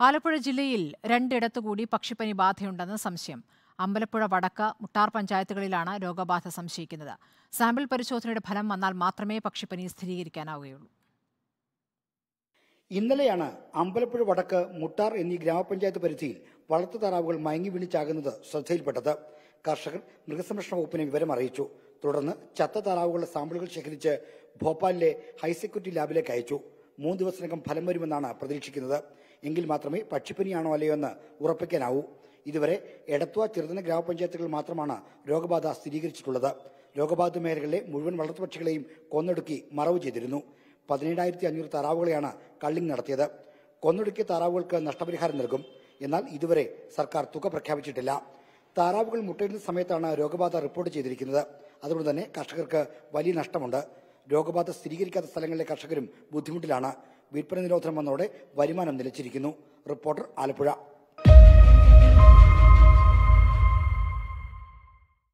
ആലപ്പുഴ ജില്ലയിൽ രണ്ടിടത്തു കൂടി പക്ഷിപ്പനി ബാധയുണ്ടെന്ന് സംശയം. അമ്പലപ്പുഴ വടക്ക് മുട്ടാർ പഞ്ചായത്തുകളിലാണ് രോഗബാധ സംശയിക്കുന്നത്. സാമ്പിൾ പരിശോധനയുടെ ഫലം വന്നാൽ മാത്രമേ പക്ഷിപ്പനി സ്ഥിരീകരിക്കാനാവുകയുള്ളൂ. ഇന്നലെയാണ് അമ്പലപ്പുഴ വടക്ക് മുട്ടാർ എന്നീ ഗ്രാമപഞ്ചായത്ത് പരിധിയിൽ വളർത്തു താറാവുകൾ മയങ്ങി വീണിച്ചാകുന്നത് ശ്രദ്ധയിൽപ്പെട്ടത്. കർഷകർ മൃഗസംരക്ഷണ വകുപ്പിനെ വിവരം അറിയിച്ചു. തുടർന്ന് ചത്ത താറാവുകളുടെ സാമ്പിളുകൾ ശേഖരിച്ച് ഭോപ്പാലിലെ ഹൈസെക്യൂരിറ്റി ലാബിലേക്ക് അയച്ചു. മൂന്ന് ദിവസത്തിനകം ഫലം വരുമെന്നാണ് പ്രതീക്ഷിക്കുന്നത്. എങ്കിൽ മാത്രമേ പക്ഷിപ്പനിയാണോ അല്ലയോ എന്ന് ഉറപ്പിക്കാനാവൂ. ഇതുവരെ എടത്വ ചെറുതന ഗ്രാമപഞ്ചായത്തുകൾ മാത്രമാണ് രോഗബാധ സ്ഥിരീകരിച്ചിട്ടുള്ളത്. രോഗബാധിത മേഖലകളിലെ മുഴുവൻ വളർത്തുപക്ഷികളെയും കൊന്നൊടുക്കി മറവ് ചെയ്തിരുന്നു. പതിനേഴായിരത്തി അഞ്ഞൂറ് താറാവുകളെയാണ് കള്ളിങ് നടത്തിയത്. കൊന്നൊടുക്കിയ താറാവുകൾക്ക് നഷ്ടപരിഹാരം നൽകും. എന്നാൽ ഇതുവരെ സർക്കാർ തുക പ്രഖ്യാപിച്ചിട്ടില്ല. താറാവുകൾ മുട്ടയിടുന്ന സമയത്താണ് രോഗബാധ റിപ്പോർട്ട് ചെയ്തിരിക്കുന്നത്. അതുകൊണ്ട് തന്നെ കർഷകർക്ക് വലിയ നഷ്ടമുണ്ട്. രോഗബാധ സ്ഥിരീകരിക്കാത്ത സ്ഥലങ്ങളിലെ കർഷകരും ബുദ്ധിമുട്ടിലാണ്. വിൽപ്പന നിരോധനം വന്നതോടെ വരുമാനം നിലച്ചിരിക്കുന്നു. റിപ്പോർട്ടർ ആലപ്പുഴ.